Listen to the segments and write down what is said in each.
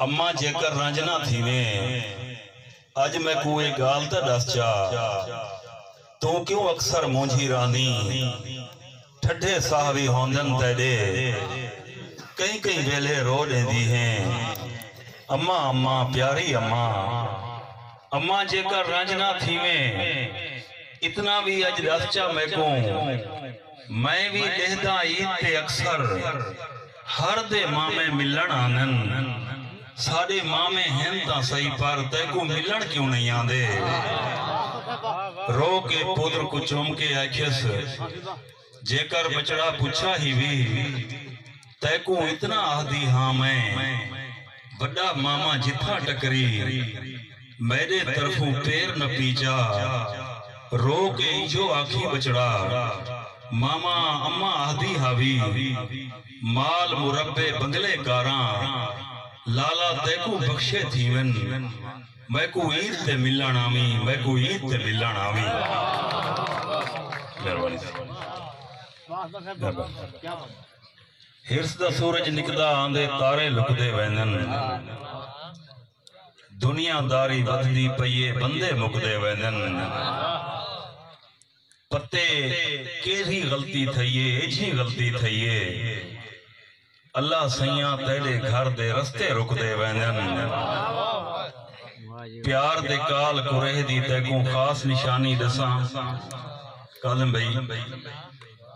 अम्मा जेकर रंजना थी में अज मैं कोई गाल तो दस चा तू क्यों अक्सर मुंझी रांदी ठड्डे साहबी होंदन तेरे कई कई वेले रो देंदी हैं। अम्मा अम्मा, प्यारी अम्मा। अम्मा जेकर रंजना थी में इतना भी अज दस चा मैं को। मैं भी कहदा ईद ते अक्सर हर दे मामे मिलन आनन साडे मामे हैं ता सही, पर तैको मिलन क्यों नहीं आंदे? रो के पुत्र को चुम के आखियस। जेकर बचड़ा पूछा ही भी, तैको इतना आदि हाँ मैं। बड़ा मामा जिथा टकरी, मेरे तरफों पैर न पीचा। रो के जो आखी बचड़ा, मामा अम्मा आदि हावी। माल मुरब्बे बंगले कारा लाला, तैको बख्शे थीवन। मैं को ईद ते मिलण आवी मैं को ईद ते मिलण आवी। हिरस दा सूरज निकदा आंदे तारे लुकदे वैंदन। दुनियादारी वधदी पईए, बंदे मुकदे वैंदन। पत्ते केरी गलती थईए एजी गलती थईए। अल्लाह सैया तेरे घर दे रस्ते रुकदे वैंदन प्यार दे काल कुरह दी तैको खास निशानी दसा कालम भाई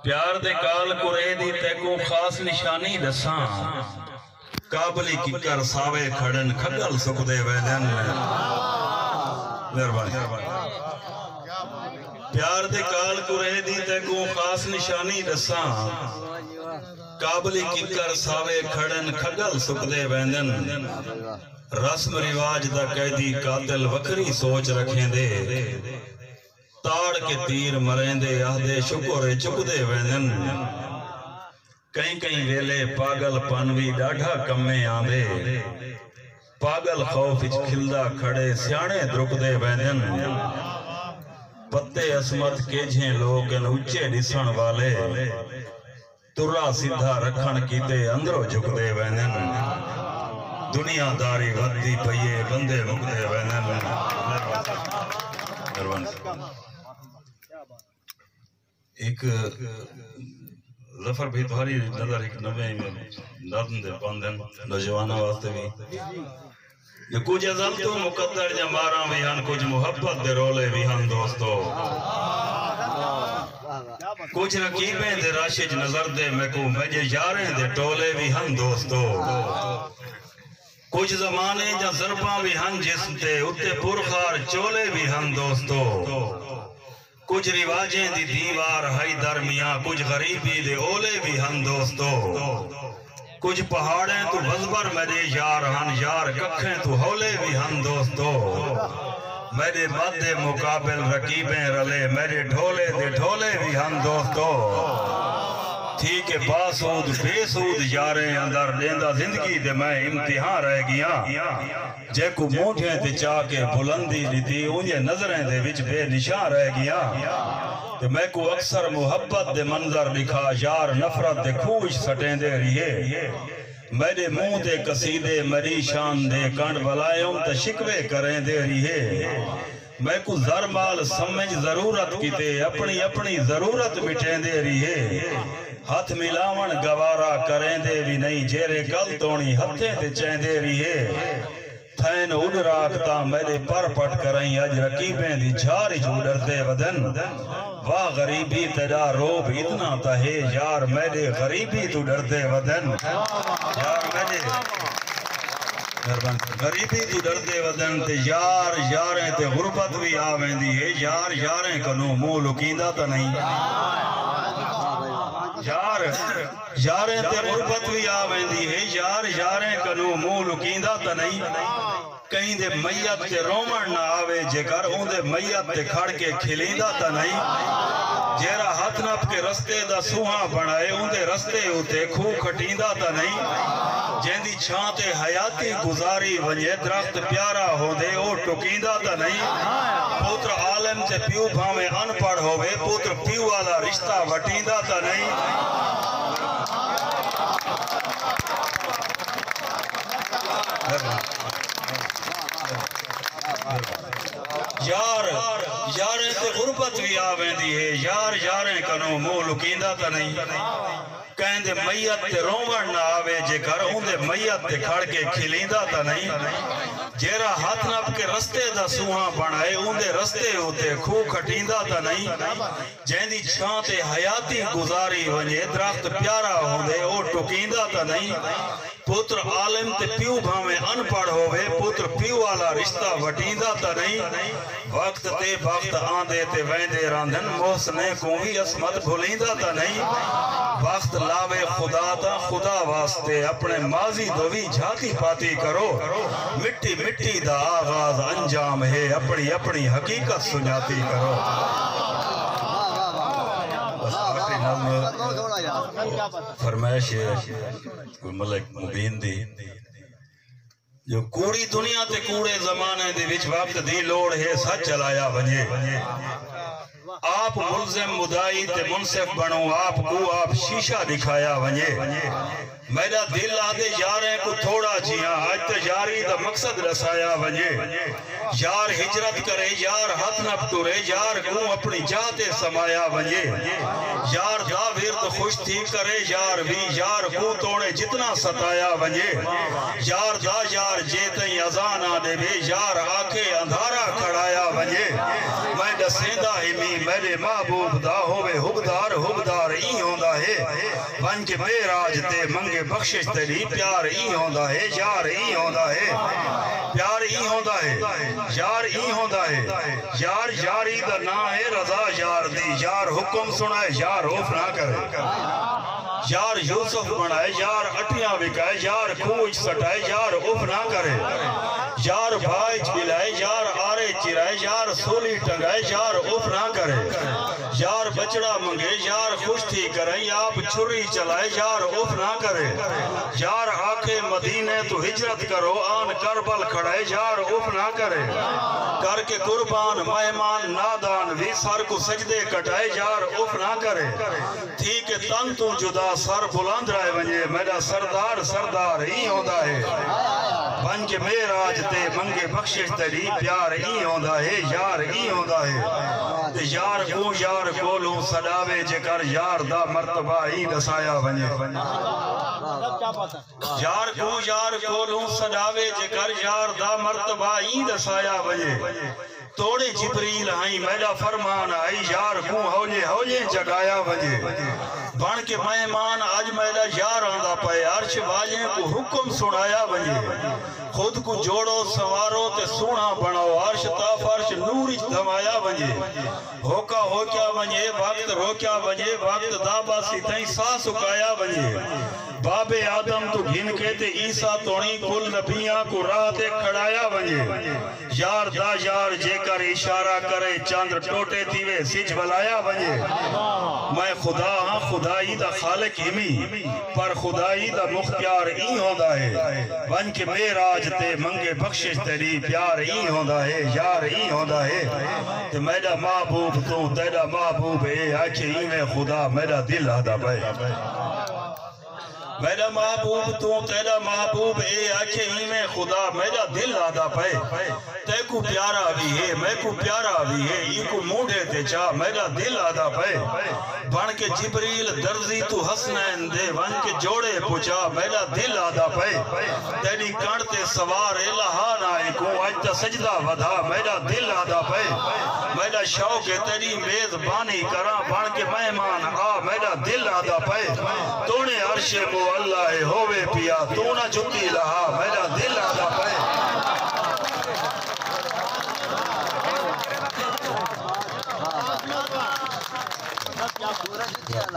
प्यार दे काल कुरह दी तैको खास निशानी दसां काबली किकर सावे खड़न खगल सुखदे वैदन मेहरबानी प्यार दे काल कुरह दी तैको खास निशानी दसां काबली किकर सावे खड़न खगल सुखदे वैंदन रस्म रिवाज दा कैदी कातिल वखरी सोच रखेंदे। ताड़ के तीर मरेंदे आदे शुक्र चुकदे वैंदन कई कई वेले पागलपन भी डाढ़ा कमे आंदे। पागल खौफ विच खिलदा खड़े, सियाणे द्रुकदे वैंदन पत्ते असमत केझे लोग उच्चे दिसण वाले। तुरा सीधा रखण कीते अंदरों झुकदे वैंदन दुनियादारी वधदी पईए बंदे मुकदे वैनन एक ज़फ़र भी तुम्हारी नज़र एक नवे में नर्म दे पांदन नौजवाना वास्ते भी कुछ अजल तो मुकद्दर जा मारा भी हन कुछ मोहब्बत दे रोले भी हन दोस्तों कुछ रकीबें दे राशिज नज़र दे, मैं को मज़े यारें दे टोले भी हन दोस्तों कुछ जमाने जा जरबा भी हन जिस्म ते उत्ते पुरखार चोले भी हन दोस्तों कुछ रिवाजें दी दीवार हई दरमिया, कुछ गरीबी दे ओले भी हन दोस्तों कुछ पहाड़े तू बजबर मेरे यार हन यार कखे तू हौले भी हम दोस्तों मेरे मध्य मुकाबिल रकीबें रले, मेरे ढोले दे ढोले भी हन दोस्तों। ठीक है, बासूद, बेसूद यारे अंदर देंदा ज़िंदगी दे मैं इम्तिहान रह गया। जेको मोढे ते चा के बुलंदी लीती उन्हें नज़रें दे विच बेनिशान रह गया। ते मैं को अक्सर मोहब्बत दे मंजर दिखा, यार नफरत दे खूश सटेंदे रहिए। मेरे मुँह ते कसीदे, मरी शान दे कंड बलायों ते शिकवे करें दे रहिए मैं को जर माल समझ ज़रूरत किते, अपनी अपनी ज़रूरत मिटेंदे रहिए हथ मिलावण गवारा करेंदे भी नहीं, जेरे गल तोणी हथे ते चेंदे रहिए थैन उड़ राखता मेरे पर पट करई। अज रकीबें दी झार जो डरते वदन। वाह गरीबी तेरा रोब इतना तहे यार मेरे गरीबी तू डरते वदन। यार मेरे गरीबी तू डरते वदन ते यार यारें ते गुरबत भी आ वेंदी है। यार यारें कनो मुँह लुकींदा त नहीं। यार यारें ते गुरबत भी आ वेंदी है। यार यारें कनो मुँह लुकींदा त नहीं। कहीं दे मैयत ते रोवण ना आवे, जेकर ओंदे मैयत ते खड़ के खिलींदा त नहीं। जेरा हथ नप के रस्ते दा सुहा बनाए ओंदे रस्ते उते खूह खटींदा त नहीं। जेंदी छां ते हयाती गुजारी वञे, दरख्त प्यारा होंदे ओ टुकींदा त नहीं। पुत्र आलम ते पियो भावे अनपढ़ होवे, पुत्र पियो वाला रिश्ता वटींदा त नहीं यार मोहब्बत भी आ वेंदी है यार यारें कनो मुँह लुकींदा त नहीं कहंदे मैयत ते रोवण ना आवे जे घर होंदे मैयत ते खड़ के खिलींदा त नहीं जेरा हाथ नाप के रस्ते दा सुहा बनाए उंदे रस्ते होते खू खटींदा त नहीं जेंदी छां ते हयाती गुजारी वने दरख्त प्यारा होंदे ओ टुकींदा त नहीं पुत्र आलम ते पीऊ भावे अनपढ़ होवे, पुत्र पीऊ वाला रिश्ता वटींदा त नहीं। वक्त ते वक्त आंदे ते वेंदे रांधन मोहसने को ही असमत भुलिंदा त नहीं। वक्त लावे खुदा ता, खुदा वास्ते अपने माजी दवी झाती पाती करो। मिट्टी मिट्टी दा आगाज़ अंजाम है, अपनी अपनी हकीकत सुनाती करो। आखिरी फरमाइश मलक मुबीन दी। जो कूड़ी दुनिया ते कूड़े जमाने दे विच वक्त दी लोड़ है, सच चलाया वजे आप मुलजिम मुदाई ते मुनसिफ बनो आपको आप शीशा दिखाया वजे मेरा दिल आदे यारें को थोड़ा जिया। आज तो यारी दा मकसद रसाया वजे यार हिजरत करे, यार हथ न टुरे यार को अपनी जाते समाया वजे यार दा विरद खुश थी करे, यार भी यार को तोड़े जितना सताया वजे यार दा यार जे तई अजान आ देवे, यार आखे वजे मैं दसेंदा ही मी मेरे महबूब दा होवे हुबदार हुबदार ई होंदा है के मेराज ते मंगे बख्शिश तेरी प्यार ई होंदा है यार ई होंदा है प्यार ई होंदा है यार ई होंदा है यार यारी दा ना है रजा यार दी यार हुक्म सुनाए यार औफ ना करे यार यूसुफ बनाए यार अटियाँ विकाए यार खूज सटाए यार उफ ना करे यार भाई चिलाए यार आरे चिराए यार, सोली टंगाए यार, उफ ना करे। यार बचड़ा मंगे, यार खुश थी करे, आप छुरी चलाए, यार उफ ना करे। यार आखे मदीने तो हिजरत करो, आन करबल खड़ाए, यार उफ ना करे। करके कुर्बान, मेहमान, नादान भी सर को सजदे कटाए, यार उफ ना करे। थी है तन तू जुदा, सर बुलंद रहे वंजे मेरा सरदार सरदार ही होता है। के मेराज ते मंगे बख्शिश तेरी प्यार ही होता है यार ही होता है ते यार को यार कोलू सदावे जेकर यार दा मर्तबा ही दसाया वंजे यार को यार कोलू सदावे जेकर यार दा मर्तबा ही दसाया वंजे तोड़े जिबरील आई मेरा फरमान आई यार को हौले हौले जगाया वंजे बन के मेहमान आज मेरा यार आंदा पे अर्श वाले को हुक्म सुनाया वंजे खुद को जोड़ो, सवारो ते सोना बनाओ। अर्श ता फर्श नूर धमाया वंजे होका हो क्या वंजे वक्त रोक्या वंजे वक्त दाबासी तई सा सुकाया वंजे बाबे आदम तो घिन के ते ईसा तोणी कुल नबिया को राह ते खड़ाया वंजे यार दा यार जेकर इशारा करे चंद्र टोटे थीवे सिज भलाया वंजे मैं खुदा हाँ खुदाई दा खालिक इमी, पर खुदाई दा मुख्तियार ई होंदा है। बन के मेराज ते मंगे बख्शिश तेरी प्यार ई होंदा है, यार ई होंदा है। ते मेरा महबूब तू, तेरा महबूब ए आखे ई में खुदा मेरा दिल आदा पे मेरा महबूब, तू तेरा महबूब, ए आखे ही में खुदा, मेरा दिल आदा पे। तेकू प्यारा भी है मैं को प्यारा भी है इको मूढ़े ते चा मेरा दिल आदा पे। बन के जिबरील दर्जी, तू हसनैन दे, बन के जोड़े पुचा मेरा दिल आदा पे। तेरी कण ते सवार, ए लहा ना इको, आज ता सजदा वधा, मेरा दिल आदा पे। मेरा शौक है तेरी मेजबानी करा, बन के मेहमान आ, मेरा दिल आदा पे। तूने अर्शे मो अल्लाह होवे पिया तू ना जुती लहा मेरा दिल आदा पे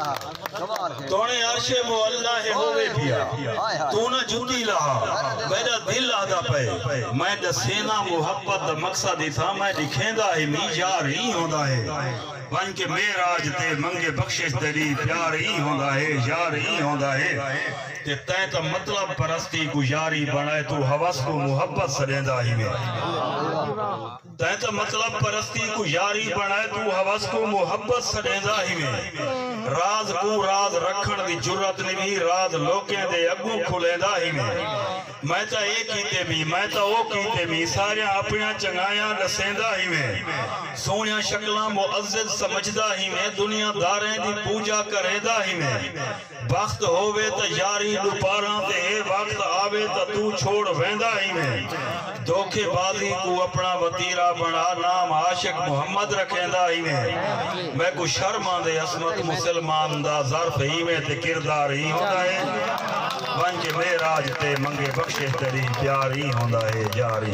तोने अर्शे मो अल्लाह होवे पिया तू ना जुती लहा मेरा दिल आदा दसेना मोहब्बत दा मकसद ही था, मैं लिखेंदा ही मी यार ही होंदा है। बन के मेराज ते मंगे बख्शिश तेरी प्यार ही होंदा है, यार ही होंदा है। ते तै तो मतलब परस्ती को यारी बनाए, तू हवस को मोहब्बत सरेंदा ही में। तो मतलब परस्ती को यारी बनाए, तू हवस को मोहब्बत सडेंदा ही में राज को राज रखण दी जुरत नहीं राज लोके दे अगू खुलेंदा ही में मैं तो ये कीते भी, मैं तो वो कीते भी सारे अपना चंगाया दसेंदा ही में सोनिया शक्लां मुअज्जज समझदा ही में दुनियादारें दी पूजा करेंदा ही में वक्त होवे तो यारी दुपारा ते ए वक्त आवे तो तू छोड़ वेंदा ही में धोखेबाजी को अपना अपना वतीरा बना नाम आशिक मोहम्मद रखेंदा ही में मैं को शर्म आंदे असमत मुसलमान दा ज़र्फ ही में ते किरदार ही होंदा है वंज मेराज ते मंगे बख्शे तेरी प्यार ही होंदा है यार ही